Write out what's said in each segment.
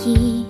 key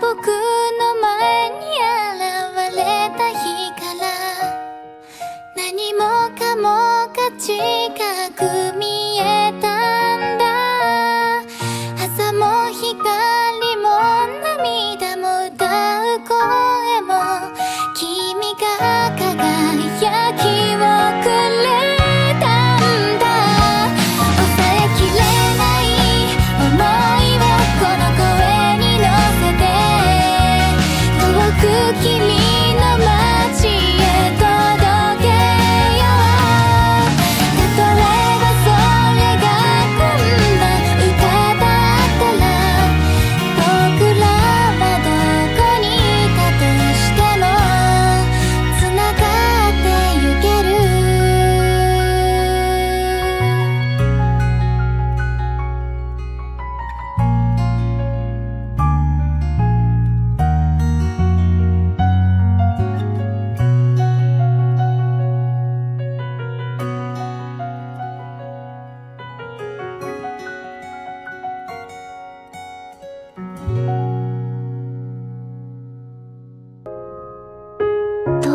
僕の前に現れた日から何もかもが違う君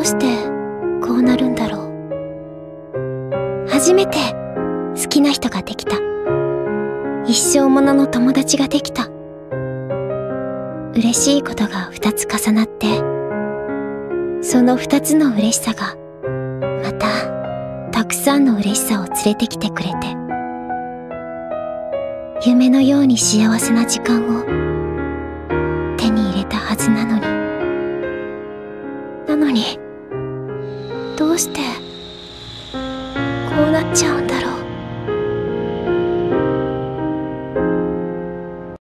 どうしてこうなるんだろう？初めて好きな人ができた。一生ものの友達ができた。嬉しいことが2つ重なってその2つの嬉しさがまたたくさんの嬉しさを連れてきてくれて夢のように幸せな時間を手に入れたはずなのに。なのにどうしてこうなっちゃうんだろう。